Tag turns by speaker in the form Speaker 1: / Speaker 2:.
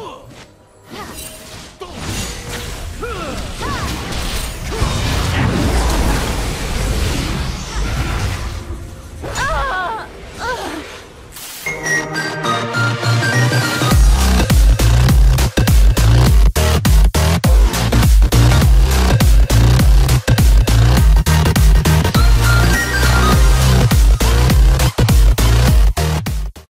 Speaker 1: Uh!